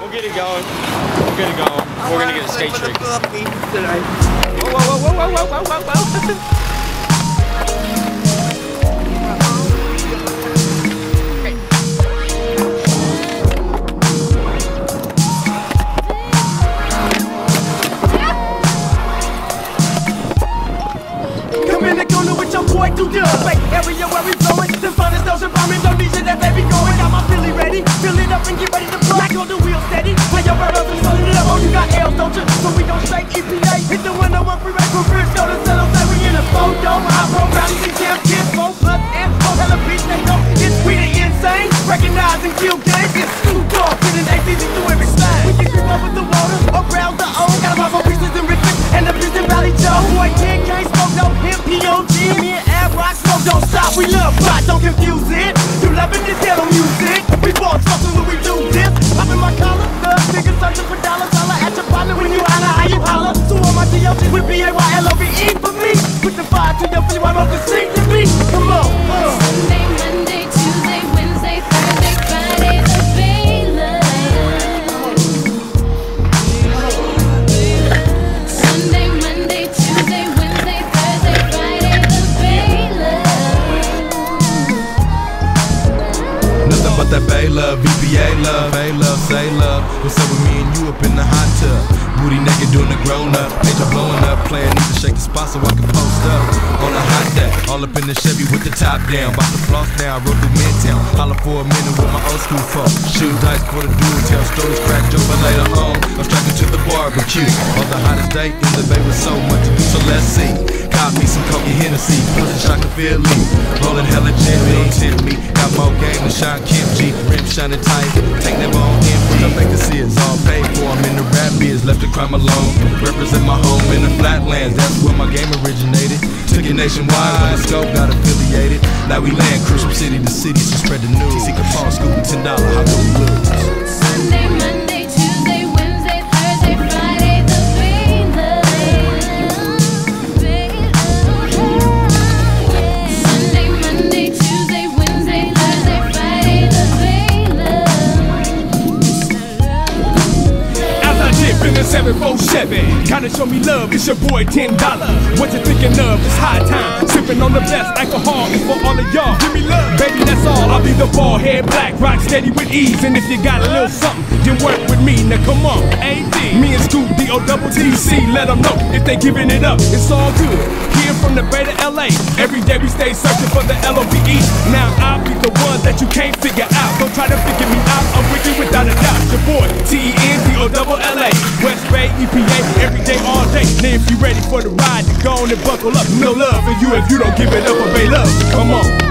We'll get it going. We'll get it going. We're gonna get a skate trick. Whoa, whoa, whoa, whoa, whoa, whoa, whoa, whoa. Boy to the Fake area where we flowing The finest ocean bombing Don't need that baby going Got my Philly ready Fill it up and get ready We love rock don't confuse it. You love it this ghetto music Bay love, VPA love, A love, say love. What's up with me and you up in the hot tub? Booty naked doing the grown up. Page blowing up, playing need to shake the spot so I can post up. On a hot day, all up in the Chevy with the top down. About to floss now, roll through Midtown. Holla for a minute with my old school folk. Shoot dice for the dude, tell stories, crack joke, but later on, I'm striking to the barbecue. On the hottest day in the bay with so much to so let's see. Cop me some Coke and Hennessy, a shot of Philly. Rolling hella don't tempt me. Got more game than Shawn Kemp G. Rim shining tight, tank never on empty. Come back to see it's all paid for. I'm in the rap biz, left to crime alone. Represent my home in the flatlands, that's where my game originated. Took it nationwide when the scope got affiliated. Now we land cruise from city to city, so spread the news. TC Capone scooping ten dollar, how can we lose? Sunday, Monday, the 747, kinda show me love, it's your boy $10. What you thinking of? It's high time. Sipping on the best alcohol for all of y'all. Give me love, baby, that's all. I'll be the bald head black, rock steady with ease. And if you got a little something, then work with me. Now come on, AD. Me and Scoop, D O double T C. Let them know if they giving it up, it's all good. Here from the Bay to LA, every day we stay searching for the L O V E. Now I'll be the one that you can't figure out. Don't try to figure me out, I'm with you without a doubt. Your boy, T E N D O double L EPA, every day, all day. Now if you ready for the ride, then go on and buckle up. No love for you if you don't give it up, obey love. Come on.